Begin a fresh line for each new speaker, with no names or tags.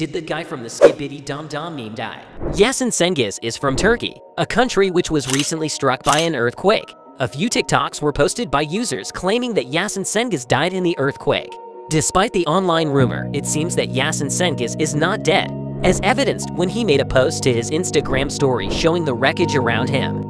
Did the guy from the Skibidi Dom Dom meme die? Yasin Sengiz is from Turkey, a country which was recently struck by an earthquake. A few TikToks were posted by users claiming that Yasin Sengiz died in the earthquake. Despite the online rumor, it seems that Yasin Sengiz is not dead, as evidenced when he made a post to his Instagram story showing the wreckage around him.